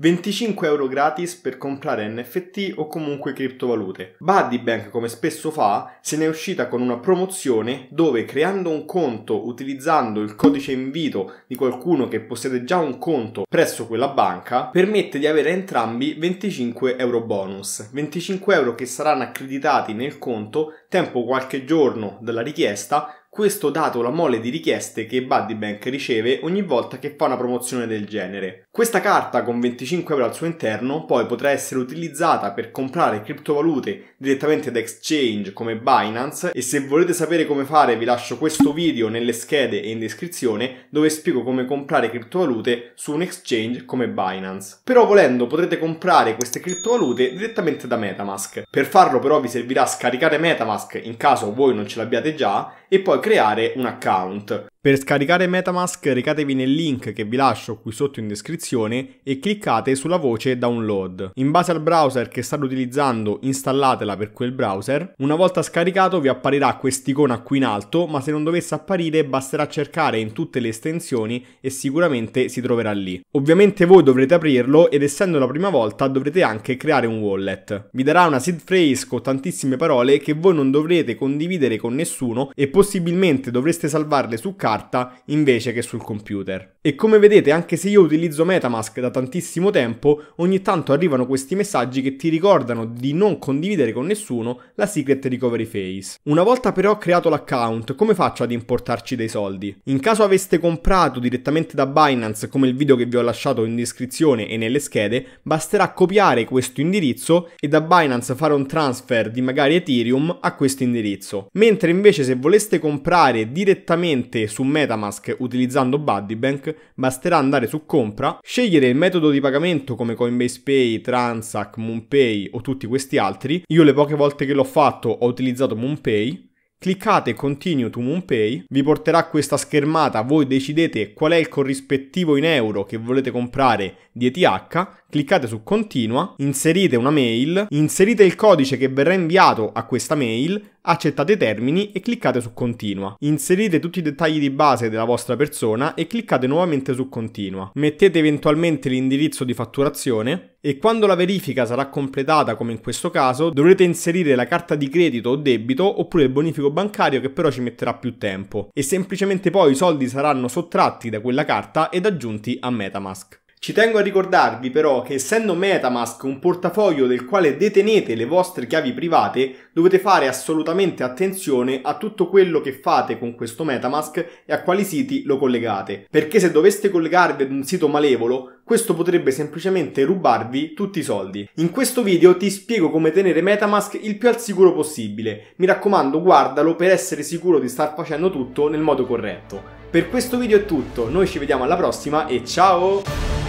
25 euro gratis per comprare NFT o comunque criptovalute. Buddybank, come spesso fa, se ne è uscita con una promozione dove creando un conto utilizzando il codice invito di qualcuno che possiede già un conto presso quella banca, permette di avere entrambi 25 euro bonus. 25 euro che saranno accreditati nel conto tempo qualche giorno dalla richiesta questo dato la mole di richieste che Buddybank riceve ogni volta che fa una promozione del genere. Questa carta con 25 euro al suo interno poi potrà essere utilizzata per comprare criptovalute direttamente da exchange come Binance e se volete sapere come fare vi lascio questo video nelle schede e in descrizione dove spiego come comprare criptovalute su un exchange come Binance. Però volendo potrete comprare queste criptovalute direttamente da Metamask. Per farlo però vi servirà scaricare Metamask in caso voi non ce l'abbiate già e poi creare un account. Per scaricare Metamask recatevi nel link che vi lascio qui sotto in descrizione e cliccate sulla voce download. In base al browser che state utilizzando installatela per quel browser. Una volta scaricato vi apparirà quest'icona qui in alto ma se non dovesse apparire basterà cercare in tutte le estensioni e sicuramente si troverà lì. Ovviamente voi dovrete aprirlo ed essendo la prima volta dovrete anche creare un wallet. Vi darà una seed phrase con tantissime parole che voi non dovrete condividere con nessuno e possibilmente dovreste salvarle su carta carta invece che sul computer. E come vedete, anche se io utilizzo Metamask da tantissimo tempo, ogni tanto arrivano questi messaggi che ti ricordano di non condividere con nessuno la Secret Recovery Phase. Una volta però creato l'account, come faccio ad importarci dei soldi? In caso aveste comprato direttamente da Binance, come il video che vi ho lasciato in descrizione e nelle schede, basterà copiare questo indirizzo e da Binance fare un transfer di magari Ethereum a questo indirizzo. Mentre invece se voleste comprare direttamente su su Metamask utilizzando Buddybank, basterà andare su compra, scegliere il metodo di pagamento come Coinbase Pay, Transac, MoonPay o tutti questi altri. Io le poche volte che l'ho fatto ho utilizzato MoonPay. Cliccate Continue to MoonPay, vi porterà questa schermata, voi decidete qual è il corrispettivo in euro che volete comprare di ETH, cliccate su Continua, inserite una mail, inserite il codice che verrà inviato a questa mail, accettate i termini e cliccate su Continua. Inserite tutti i dettagli di base della vostra persona e cliccate nuovamente su Continua. Mettete eventualmente l'indirizzo di fatturazione e quando la verifica sarà completata, come in questo caso, dovrete inserire la carta di credito o debito oppure il bonifico bancario che però ci metterà più tempo e semplicemente poi i soldi saranno sottratti da quella carta ed aggiunti a Metamask. Ci tengo a ricordarvi però che essendo Metamask un portafoglio del quale detenete le vostre chiavi private, dovete fare assolutamente attenzione a tutto quello che fate con questo Metamask e a quali siti lo collegate. Perché se doveste collegarvi ad un sito malevolo, questo potrebbe semplicemente rubarvi tutti i soldi. In questo video ti spiego come tenere Metamask il più al sicuro possibile. Mi raccomando, guardalo per essere sicuro di star facendo tutto nel modo corretto. Per questo video è tutto, noi ci vediamo alla prossima e ciao!